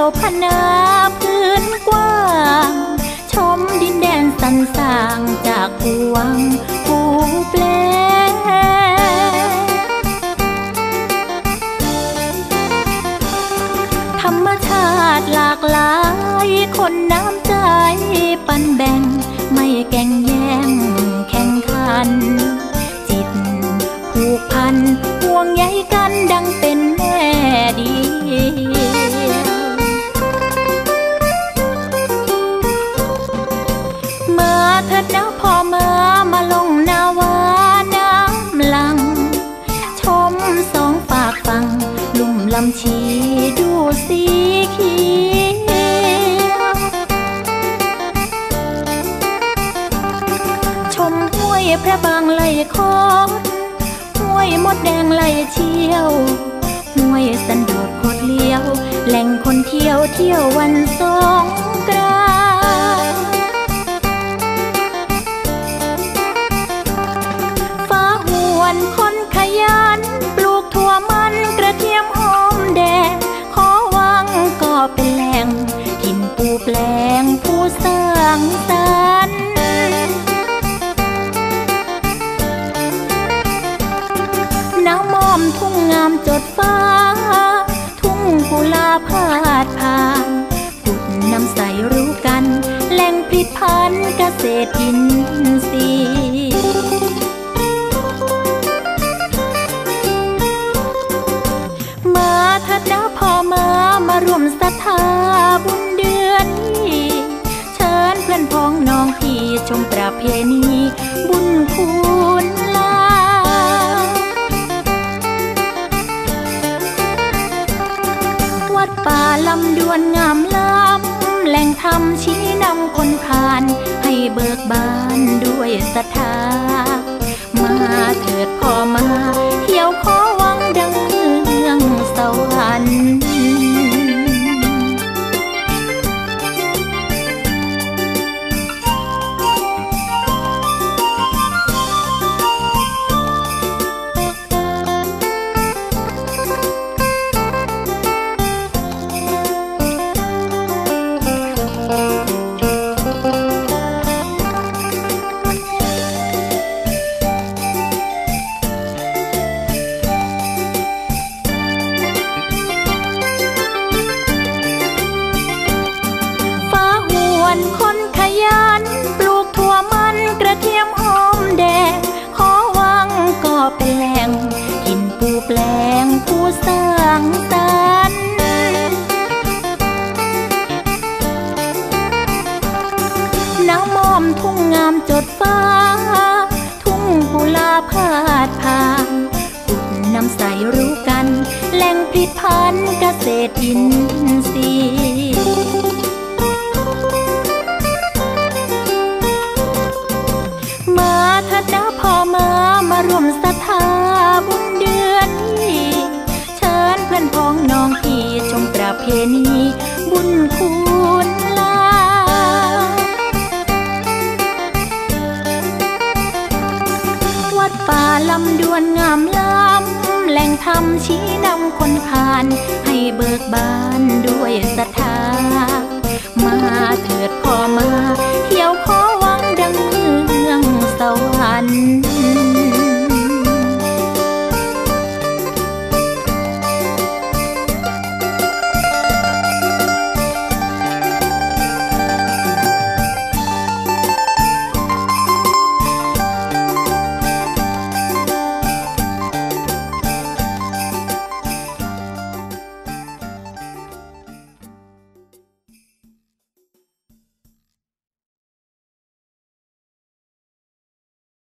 ยวพนาพื้นกว้าง ชมดินแดนสันสางจากพวงภูแปลธรรมชาติหลากหลาย คนน้ำใจปันแบ่ง ไม่แก่งแย่งแข่งขัน ดูสีเขียวชมห้วยพระบางไหลคอห้วยมดแดงไหลเชี่ยวห้วยสันโดษโคดเลี้ยว แหล่งคนเที่ยวเที่ยววันสงกราน ลงผู้สร้างสรรค์น้ำมอมทุ่งงามจดฟ้า ทุ่งกุลาพาดผ่านกุดน้ำใสรู้กัน แหล่งผลิตพันเกษตรอินทรีย์ ชมประเพณีบุญคุณลา วัดป่าลำดวนงามล้ำแหล่งธรรมชี้นำคนผ่าน ให้เบิกบานด้วยศรัทธา มาเถิดพ่อมา เป็นแหล่งกินปูแปลงผู้สร้างสรรค์น้ำมอมทุ่งงามจดฟ้า ทุ่งกุลาพาดผ่านกุดน้ำใสรู้กัน แหล่งผลิตพันเกษตรอินทรีย์ำชี้นำคนผ่าน ให้เบิกบานด้วยศรัทธา